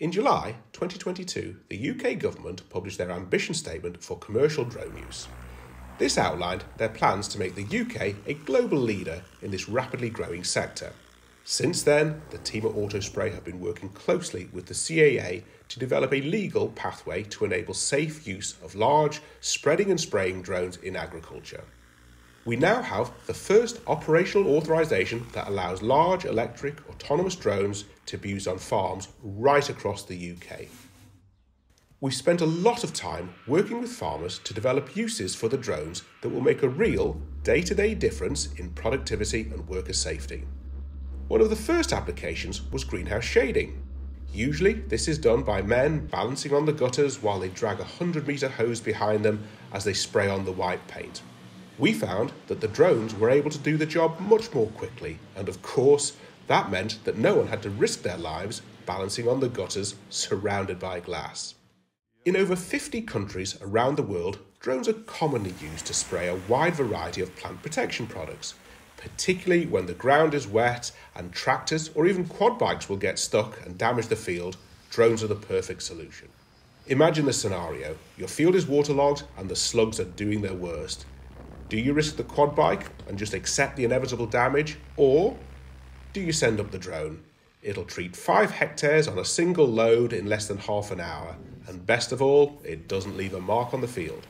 In July 2022, the UK government published their ambition statement for commercial drone use. This outlined their plans to make the UK a global leader in this rapidly growing sector. Since then, the team at Autospray have been working closely with the CAA to develop a legal pathway to enable safe use of large spreading and spraying drones in agriculture. We now have the first operational authorization that allows large electric autonomous drones to be used on farms right across the UK. We've spent a lot of time working with farmers to develop uses for the drones that will make a real day to day difference in productivity and worker safety. One of the first applications was greenhouse shading. Usually, this is done by men balancing on the gutters while they drag a 100 metre hose behind them as they spray on the white paint. We found that the drones were able to do the job much more quickly, and of course, that meant that no one had to risk their lives balancing on the gutters surrounded by glass. In over 50 countries around the world, drones are commonly used to spray a wide variety of plant protection products, particularly when the ground is wet and tractors or even quad bikes will get stuck and damage the field. Drones are the perfect solution. Imagine the scenario your field is waterlogged and the slugs are doing their worst. Do you risk the quad bike and just accept the inevitable damage, or do you send up the drone? It'll treat five hectares on a single load in less than half an hour, and best of all, it doesn't leave a mark on the field.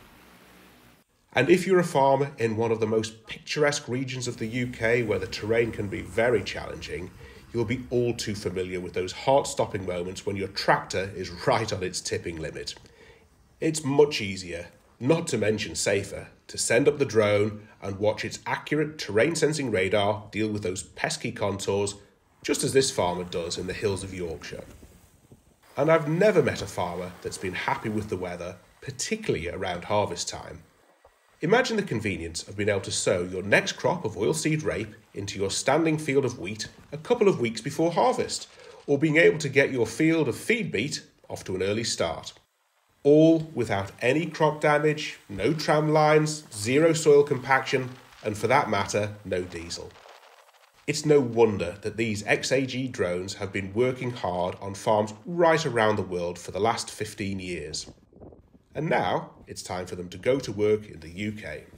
And if you're a farmer in one of the most picturesque regions of the UK where the terrain can be very challenging, you'll be all too familiar with those heart stopping moments when your tractor is right on its tipping limit. It's much easier not to mention safer, to send up the drone and watch its accurate terrain sensing radar deal with those pesky contours, just as this farmer does in the hills of Yorkshire. And I've never met a farmer that's been happy with the weather, particularly around harvest time. Imagine the convenience of being able to sow your next crop of oilseed rape into your standing field of wheat a couple of weeks before harvest, or being able to get your field of feed beet off to an early start all without any crop damage, no tram lines, zero soil compaction, and for that matter, no diesel. It's no wonder that these XAG drones have been working hard on farms right around the world for the last 15 years. And now it's time for them to go to work in the UK.